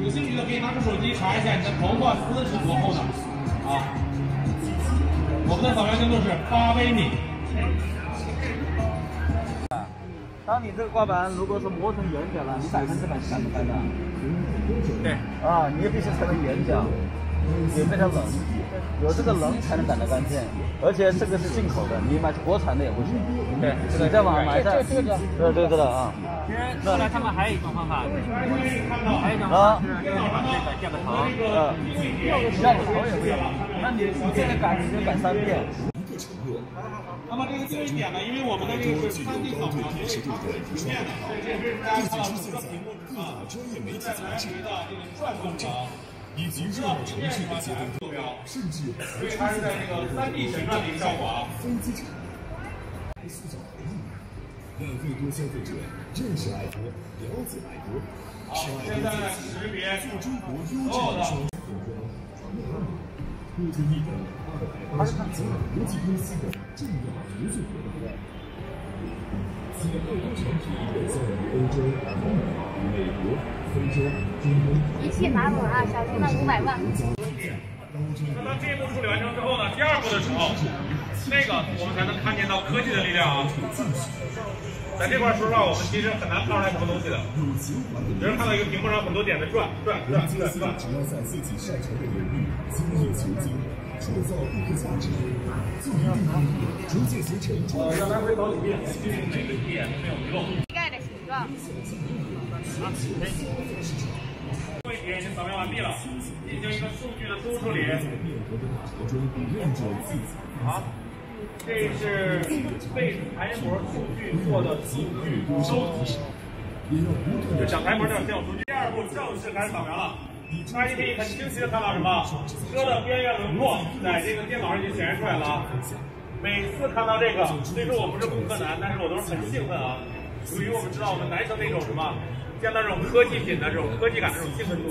有兴趣的可以拿出手机查一下你的头发丝是多厚的啊。我们的扫描精度是八微米。当你这个刮板如果是磨成圆角了，你百分之百是干不干的。对。啊，你也必须成为圆角，也非常冷，有这个棱才能掸得干净。而且这个是进口的，你买国产的也不行。对，你在网上买的，这个对对对的啊。其实后来他们还有一种方法，还有一种方法是用这个掉个头，呃，要个头也不行。那你你这个擀你就擀三遍。那么这个最点呢，因为我们的这个是三 D 扫描，所以它是平面的，所以这是大家看到整个屏幕啊，专业媒体杂志的这个转动的以及热闹城市的坐标，甚至所以它是在这个三 D 旋转的一个效果啊。飞机场，塑造回忆，让更多消费者认识爱多，了解爱多，是爱现在多识别做中国优质的双服装。目前一等二百八十八家国际公司的重要合作伙伴。此爱多产品也在于欧洲、欧美、美国、非洲、中东。一切码滚啊，小心了五百万。那这一步处理完成之后呢，第二步的时候，那个我们才能看见到科技的力量啊。在这块说实话，我们其实很难看出来什么东西的，只是看到一个屏幕上很多点在转转转转转。只要在自己擅长的领域精益求精，创造顾客价值，就一定可以逐渐形成呃，让来回走几遍，确定每个点都没有遗漏。膝盖的形状。这一点已经扫描完毕了，进行一个数据的多处理。变革的大潮中认准自己。好，这是被台模数据做的数据收集。就讲台模这样先有数据。第二步正式开始扫描了，大家可以很清晰的看到什么？车的边缘轮廓在这个电脑上已经显示出来了。每次看到这个，虽说我不是工科男，但是我都是很兴奋啊。由于我们知道我们男生那种什么，见到这种科技品的这种科技感的这种兴奋度。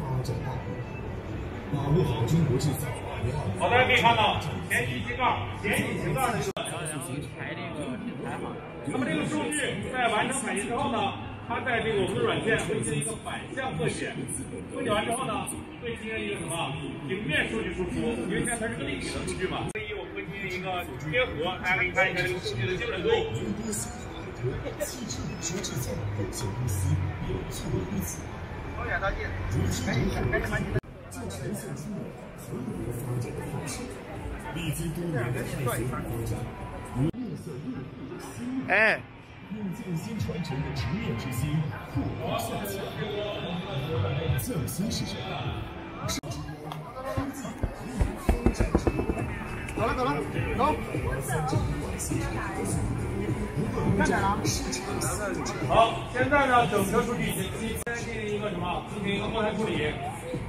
发展大步，把握好中国制造。好，大家可以看到前引擎盖、前引擎盖的一个。排这个品牌嘛。那么这个数据在完成采集之后呢，它在这个我们的软件会进行一个反向特写，特写完之后呢，会进行一个什么平面数据输出，因为现在它是个立体的数据嘛，所以我们会进行一个贴合，大家可以看一下这个数据的精准度。汽车运输制造有限公司有作于此。永远到近，赶紧赶紧赶紧！就呈现出了恒源发展的方式，历经多年的探索与发展，如面向用户的心，哎，用尽心传承的执念之心，破空向前。匠心是什么？是之光，科技引领发展之路。走了走了，走。三种管线合作，不断完成市场思路。好，现在呢，整车数据已经进行一个什么？进行一个后台处理。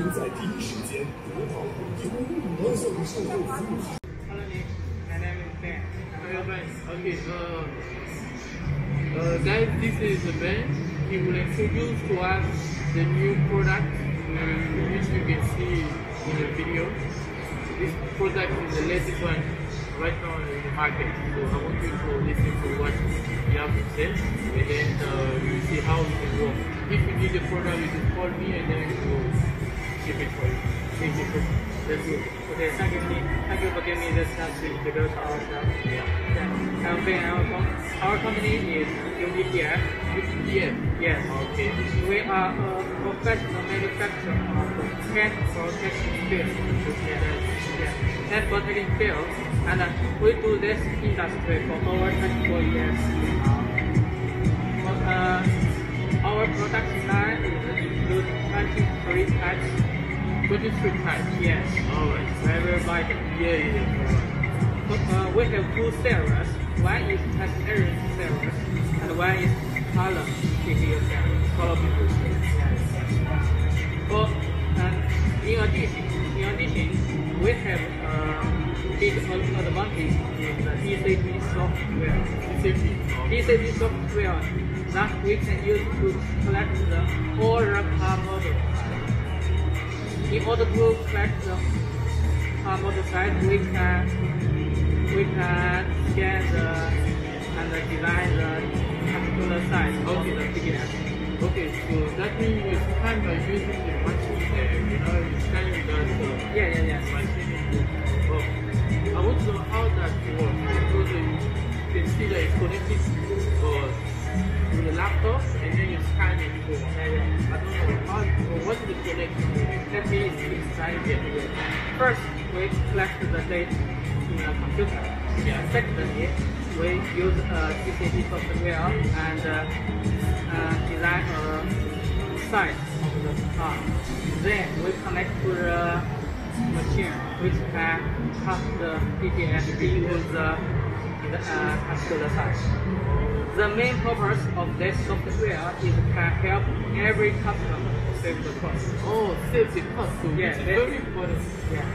客户的每一个需求与体验都能在第一时间得到回应，高效的售后服务。 Hello, Nick. My name is Ben. How are you friends? Okay, uh, uh, guys, this is Ben. He will introduce to us the new product, uh, which you can see in the video. This product is the latest one right now in the market. So I want you to listen to what we have to say, and then uh, you see how it can work. If you need the product, you just call me, and then we will difficult. But secondly, thank you for giving me this chance to introduce ourselves. Yeah. Um, our, com our company is UDTF. UDTF? Yes. Okay. We are a professional manufacturer of cat protection film. Yeah. Cat protection film. And uh, we do this industry for over 24 years now. Uh, our production line includes 23 types registry type. Yes. Alright. Very, vital. Yeah, yeah. So, uh, we have uh, two servers. One is text area and one is column CPU server. Color people. So, and in addition, in addition, we have uh, a big advantage in the DCP software. DCP. DCP software that we can use to collect the all car model. In order to collect the car model size, we can we can scan the and design the particular size of the PPF. Okay, so that means you scan by using the machine there, you know, you scan with that uh, Yeah, yeah, yeah. machine. Oh, I want to know how that works. Because you can see that it's connected uh, to the laptop and then you scan it for. I don't know how, uh, what's the connection? Let me explain it. First, we collect the data in the computer. Yeah. Secondly, we use a DCP software and uh, uh, design a site of the car. Then we connect to the machine, which can cut the PPF into the, the uh, particular size. The main purpose of this software is to help every customer save the cost. Oh, save the cost. So Yeah, it's very important. Yeah.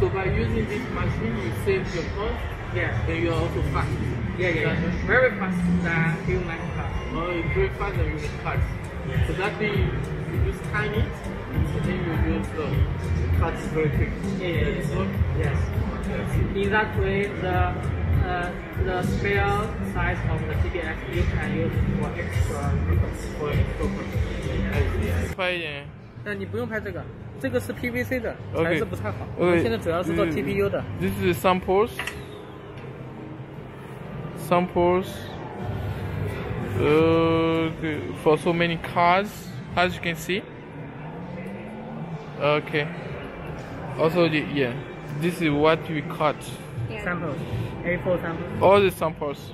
So by using this machine, you save your cost Yeah. and you are also fast. Yeah, yeah, yeah. Very fast than human car. Oh, it's very fast and you can cut. So that means you just time it and then you just uh, cut very quick. Yeah, yeah, yeah. Yes. In that way, the uh, the spare size of the TDF you can use for extra purpose. for extra purpose. I see, I see. 快一点。那你不用拍这个，这个是 PVC 的， OK 材质不太好。我 OK，们现在主要是做嗯 TPU 的。 This is samples. Samples. Okay, for so many cars, as you can see. Okay. Also, the, yeah, this is what we cut. samples，A4 samples。All the samples.